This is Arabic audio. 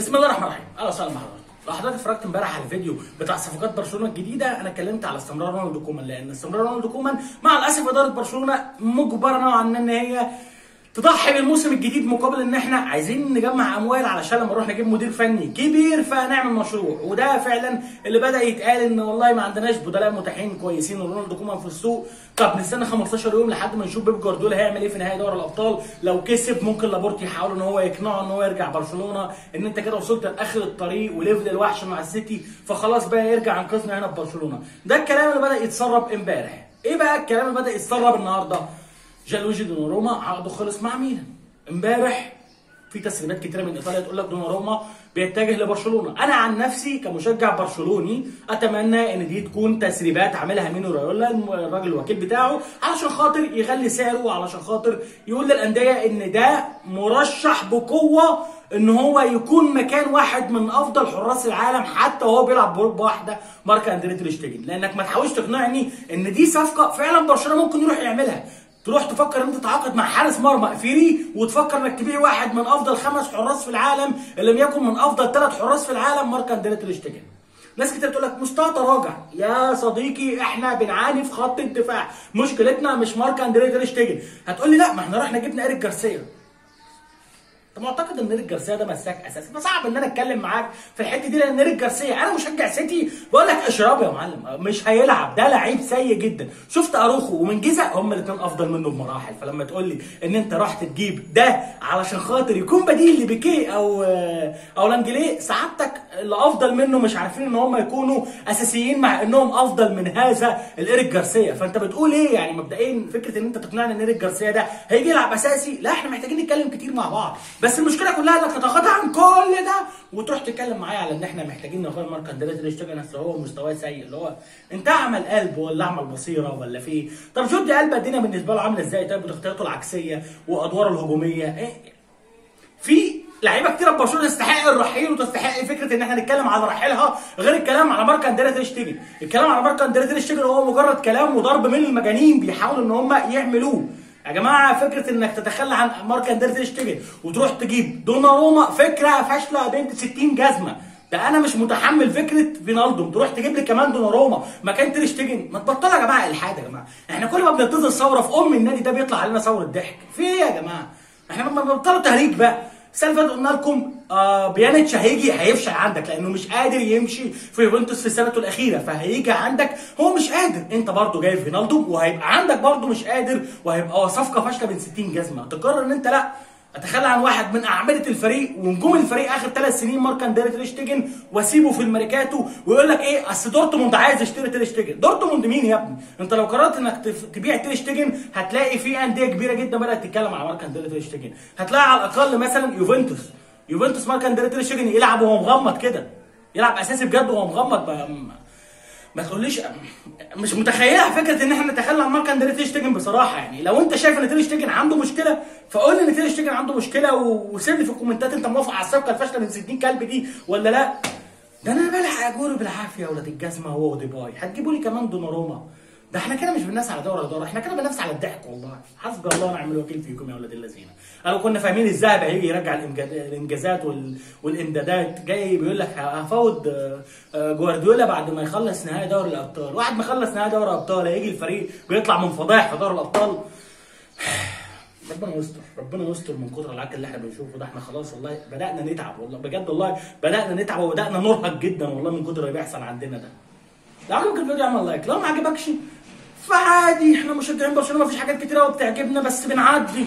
بسم الله الرحمن الرحيم. أهلا وسهلا بحضراتكم لو حضرتك اتفرجت امبارح على الفيديو بتاع صفقات برشلونة الجديدة. أنا اتكلمت على استمرار رونالدو كومان لأن استمرار رونالدو كومان مع الأسف إدارة برشلونة مجبرة نوعا ما إن هي تضحي بالموسم الجديد مقابل إن إحنا عايزين نجمع أموال علشان لما نروح نجيب مدير فني كبير فهنعمل مشروع. وده فعلا اللي بدأ يتقال إن والله ما عندناش بدلاء متاحين كويسين ورونالدو كومان في السوق. طب نستنى 15 يوم لحد ما نشوف بيب جوارديولا هيعمل إيه في نهائي دوري الأبطال. لو كسب ممكن لابورتا يحاول إن هو يقنعه إن هو يرجع برشلونة. إن أنت كده وصلت لآخر الطريق و level الوحش مع السيتي فخلاص بقى يرجع انقذنا هنا في برشلونة. ده الكلام اللي بدأ يتسرب امبارح. إيه بقى الكلام اللي بدأ يتسرب النهارده؟ جيانلويجي دوناروما عقده خلص مع ميلان امبارح في تسريبات كتيرة من إيطاليا تقول لك دوناروما بيتجه لبرشلونة. أنا عن نفسي كمشجع برشلوني أتمنى إن دي تكون تسريبات عاملها مينو رايولا الراجل الوكيل بتاعه علشان خاطر يغلي سعره وعلشان خاطر يقول للأندية إن ده مرشح بقوة إن هو يكون مكان واحد من أفضل حراس العالم حتى وهو بيلعب بركبه واحدة مارك اندريه تير شتيجن لأنك ما تحاولش تقنعني إن دي صفقة فعلا برشلونة ممكن يروح يعملها. تروح تفكر إن أنت تتعاقد مع حارس مرمى free وتفكر إنك تبيع واحد من أفضل خمس حراس في العالم ان لم يكن من أفضل ثلاث حراس في العالم مارك اندريه تير شتيجن. ناس كتير تقول لك مستوى تراجع. يا صديقي إحنا بنعاني في خط الدفاع مشكلتنا مش مارك اندريه تير شتيجن. هتقول لي لا ما إحنا رحنا جبنا إيريك جارسيا. معتقد إن ايريك جارسيا ده مساك أساسي. فصعب إن أنا أتكلم معاك في الحتة دي لأن ايريك جارسيا أنا مشجع سيتي بقول لك اشرب يا معلم. مش هيلعب. ده لعيب سيء جدا. شفت أروخو ومن جزء هم الاثنين أفضل منه بمراحل. فلما تقول لي إن أنت رحت تجيب ده علشان خاطر يكون بديل لبيكيه أو أو لانجليه سعادتك اللي أفضل منه مش عارفين إن هم يكونوا أساسيين مع إنهم أفضل من هذا الإيريك جارسيا. فأنت بتقول إيه؟ يعني مبدئيا فكرة إن أنت تقنعني إن إيريك جارسيا ده هيجي يلعب أساسي؟ لا إحنا محتاجين نتكلم كتير مع بعض. بس المشكلة كلها إنك تتغاضى عن كل ده وتروح تتكلم معايا على إن إحنا محتاجين نغير ماركه اندريه تريشتجن اصل هو مستواه سيء اللي هو أنت أعمل قلب ولا أعمل بصيرة ولا في؟ إيه؟ طب جوردي قلب الدنيا بالنسبة له عاملة إزاي؟ طيب باختياراته العكسية وأدواره الهجومية؟ إيه؟ في لعيبة كتيره في برشلونة تستحق الرحيل وتستحق فكرة إن إحنا نتكلم على رحيلها غير الكلام على ماركا اندريه تريشتجن الكلام على ماركا اندريه تريشتجن هو مجرد كلام وضرب من المجانين بيحاولوا إن هم يعملوه. يا جماعة فكرة إنك تتخلى عن مارك اندريه تير شتيجن وتروح تجيب دوناروما. فكرة فاشلة بنت 60 جزمة. ده أنا مش متحمل فكرة فينالدوم. تروح تجيب لي كمان دوناروما. مكان تير شتيجن ما تبطلوا يا جماعة إلحاد يا جماعة. إحنا كل ما بننتظر ثورة في أم النادي ده بيطلع علينا ثورة ضحك. في إيه يا جماعة؟ إحنا بنبطلوا تهريج بقى. السنة اللي فاتت قلنا لكم آه بيانيتش هيجي هيفشل عندك لأنه مش قادر يمشي في يوفنتوس في سنته الأخيرة فهيجي عندك. هو مش قادر. انت برضه جايب فينالدوم وهيبقى عندك برضه مش قادر وهيبقى صفقة فاشلة من 60 جزمة. تقرر إن أنت لأ أتخلى عن واحد من أعمدة الفريق ونجوم الفريق آخر ثلاث سنين مارك اندريه تير شتيجن وأسيبه في الميركاتو ويقول لك إيه أصل دورتموند عايز يشتري تير شتيجن دورتموند مين يا ابني؟ أنت لو قررت إنك تبيع تير شتيجن هتلاقي في أندية كبيرة جدا بدأت تتكلم على مارك اندريه تير شتيجن هتلاقي على الأقل مثلا يوفنتوس. يوفنتوس مارك اندريه تير شتيجن يلعب وهو مغمض كده. يلعب أساسي بجد وهو مغمض. ما تقوليش مش متخيلة فكرة إن إحنا نتخلى عن مارك اندريه تير شتيجن بصراحة يعني. لو أنت شايف إن تير شتيجن عنده مشكلة فقول لي ان تير شتيجن عنده مشكلة وسيب لي في الكومنتات انت موافق على الصفقة الفاشلة من 60 كلب دي ولا لا؟ ده أنا ببلع اجويرو بالعافية ولاد الجزمة هو وديباي. هتجيبوا لي كمان دوناروما. ده إحنا كده مش بننافس على دوري الدوري إحنا كده بننافس على الضحك والله. حسبي الله ونعم الوكيل فيكم يا ولاد الذين. لو كنا فاهمين الذهب هيجي يرجع الإنجازات والإمدادات. جاي بيقول لك هفوض جوارديولا بعد ما يخلص نهائي دوري الأبطال. واحد مخلص نهائي دوري الأبطال هيجي الفريق بيطلع من فضايح في دوري الأبطال. ربنا يستر ربنا يستر من كتر العك اللي إحنا بنشوفه ده. إحنا خلاص والله بدأنا نتعب والله بجد والله بدأنا نتعب وبدأنا نرهق جدا والله من كتر اللي بيحصل عندنا ده. لو عجبك الفيديو اعمل لايك لو ما عجبكش فعادي إحنا مشجعين برشلونة مفيش حاجات كتيرة قوي بتعجبنا بس بنعدي.